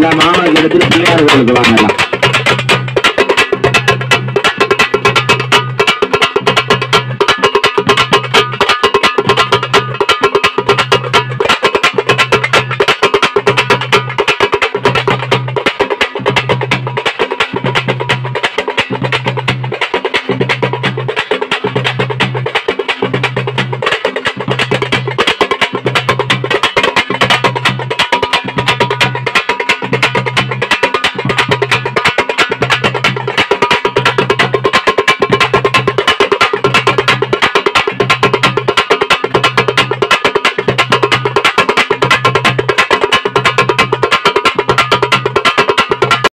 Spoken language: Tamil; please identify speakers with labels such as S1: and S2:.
S1: எல்லா மாமல்லத்தில் பிள்ளையார் கோயிலுக்கு வாங்கலாம்